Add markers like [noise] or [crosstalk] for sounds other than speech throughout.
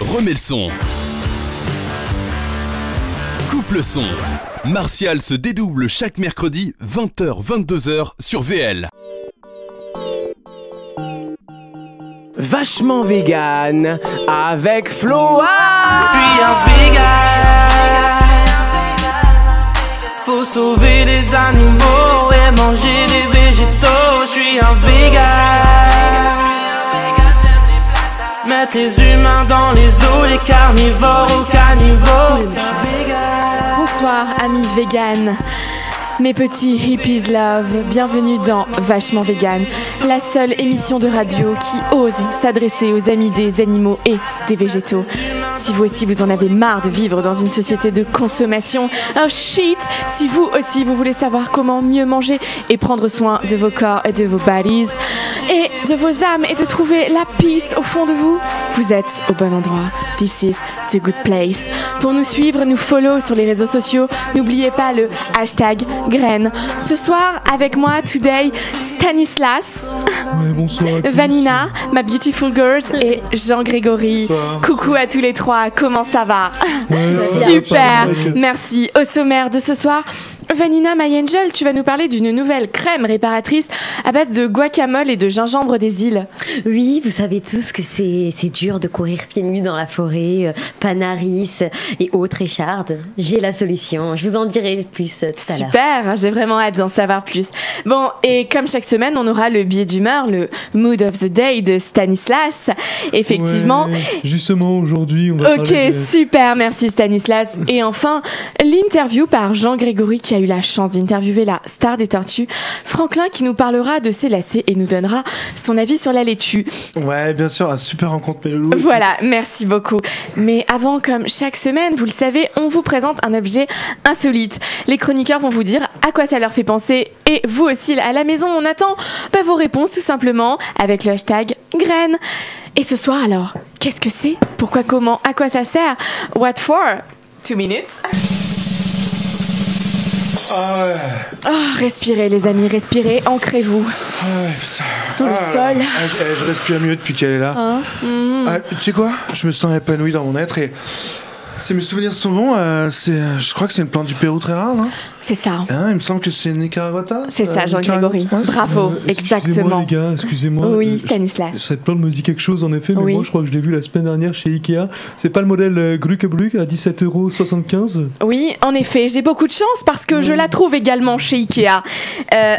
remets le son. Coupe le son. Martial se dédouble chaque mercredi 20h-22h sur VL. Vachement vegan avec Flo. Puis un vegan. Faut sauver les animaux et manger des végétaux. Je suis un vegan. Mettre les humains dans les eaux, les carnivores aux carnivores. Bonsoir amis vegan. Mes petits hippies love, bienvenue dans Vachement Vegan, la seule émission de radio qui ose s'adresser aux amis des animaux et des végétaux. Si vous aussi vous en avez marre de vivre dans une société de consommation, un shit, si vous aussi vous voulez savoir comment mieux manger et prendre soin de vos corps et de vos bodies et de vos âmes et de trouver la peace au fond de vous, vous êtes au bon endroit. This is the good place. Pour nous suivre, nous follow sur les réseaux sociaux, n'oubliez pas le hashtag graine. Ce soir, avec moi, today, Stanislas, Ouais, bonsoir. Vanina, ma beautiful girls et Jean-Grégory. Coucou à tous les trois, comment ça va? Ouais, ça va Super, merci. Au sommaire de ce soir, Vanina My Angel, tu vas nous parler d'une nouvelle crème réparatrice à base de guacamole et de gingembre des îles. Oui, vous savez tous que c'est c'est dur de courir pieds nus dans la forêt, euh, Panaris et autres échardes. J'ai la solution, je vous en dirai plus euh, tout à l'heure. Super, j'ai vraiment hâte d'en savoir plus. Bon, et comme chaque semaine, on aura le billet d'humeur, le mood of the day de Stanislas. Effectivement. Ouais, justement, aujourd'hui, on va Ok, parler de- super, merci Stanislas. Et enfin, l'interview par Jean-Grégory qui a eu la chance d'interviewer la star des tortues, Franklin qui nous parlera de ses lacets et nous donnera son avis sur la laitue. Ouais, bien sûr, un super rencontre Méloulou. Voilà, merci beaucoup. Mais avant, comme chaque semaine, vous le savez, on vous présente un objet insolite. Les chroniqueurs vont vous dire à quoi ça leur fait penser. Et vous aussi, à la maison, on attend bah, vos réponses tout simplement avec le hashtag graine. Et ce soir alors, qu'est-ce que c'est? Pourquoi Comment? À quoi ça sert? What for? Two minutes. Ah ouais, Oh, respirez les amis, respirez, ancrez-vous ah ouais, putain. dans le Ah, sol. ah, je, eh, je respire mieux depuis qu'elle est là. Hein Mhm. Ah, tu sais quoi? Je me sens épanoui dans mon être et si mes souvenirs sont bons, euh, c'est, euh, je crois que c'est une plante du Pérou très rare, non? C'est ça. Hein, Il me semble que c'est une Nicaraguata C'est ça, Euh, Jean-Grégory. Bravo, Euh, Excusez-moi, exactement. les gars, excusez-moi. Oui, Euh, Stanislas. je- Cette plante me dit quelque chose, en effet, mais Oui. moi, je crois que je l'ai vu la semaine dernière chez Ikea. C'est pas le modèle euh, Gluckebluck à 17,75€ Oui, en effet, j'ai beaucoup de chance parce que je la trouve également chez Ikea. Euh,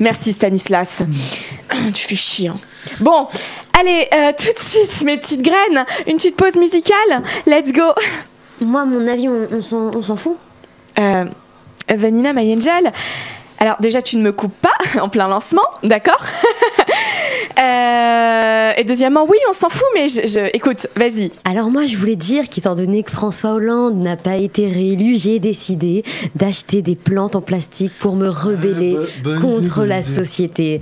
merci Stanislas. [coughs] Tu fais chier. hein. Bon, allez, euh, tout de suite, mes petites graines, une petite pause musicale. Let's go. Moi, mon avis, on, s'en fout. Euh, Vanina, my angel. Alors déjà, tu ne me coupes pas [laughs] en plein lancement, d'accord? Euh, Et deuxièmement, oui, on s'en fout, mais je, je- écoute, vas-y. Alors moi, je voulais dire qu'étant donné que François Hollande n'a pas été réélu, j'ai décidé d'acheter des plantes en plastique pour me rebeller bonne contre idée, la idée. société.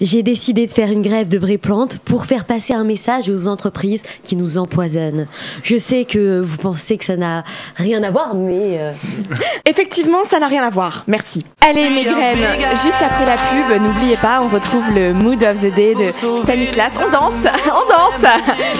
J'ai décidé de faire une grève de vraies plantes pour faire passer un message aux entreprises qui nous empoisonnent. Je sais que vous pensez que ça n'a rien à voir, mais euh, Effectivement, ça n'a rien à voir. Merci. Allez, mes graines, juste après la pub, n'oubliez pas, on retrouve le mood of the day de Stanislas. On danse, [laughs] on danse.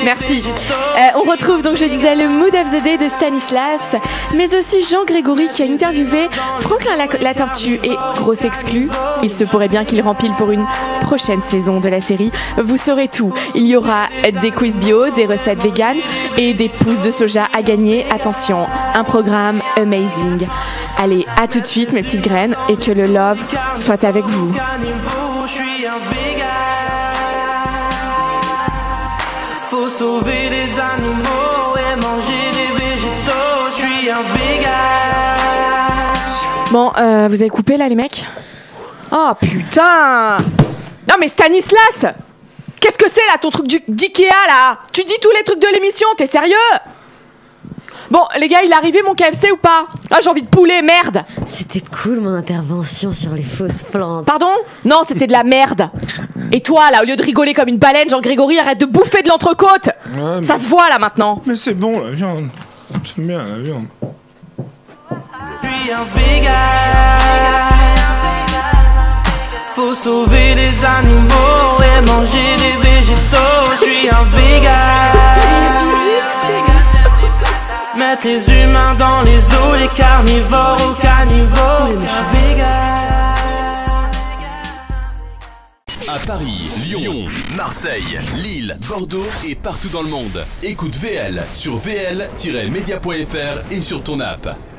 Merci. Euh, on retrouve donc, je disais, le mood of the day de Stanislas, mais aussi Jean-Grégory qui a interviewé Franklin la, tortue et grosse exclu. Il se pourrait bien qu'il rempile pour une prochaine saison de la série. Vous saurez tout. Il y aura des quiz bio, des recettes véganes et des pousses de soja à gagner. Attention, un programme amazing. Allez, à tout de suite, mes petites graines, et que le love soit avec vous. Sauver les animaux et manger des végétaux. Je suis un vegan. Bon, euh, vous avez coupé là, les mecs? Oh putain! Non mais Stanislas! Qu'est-ce que c'est là, ton truc du- d'Ikea là? Tu dis tous les trucs de l'émission, t'es sérieux? Bon, les gars, il est arrivé mon KFC ou pas? Ah, j'ai envie de poulet, merde! C'était cool mon intervention sur les fausses plantes. Pardon? Non, c'était de la merde Et toi, là, au lieu de rigoler comme une baleine, Jean-Grégory, arrête de bouffer de l'entrecôte Ouais, mais, Ça se voit là maintenant mais c'est bon la viande. J'aime bien la viande. Je suis un vegan. Faut sauver les animaux et manger des végétaux. Je suis un vegan. mettre les humains dans les eaux, les carnivores aux carnivores. Les À Paris, Lyon, Marseille, Lille, Bordeaux et partout dans le monde. Écoute VL sur vl-media.fr et sur ton app.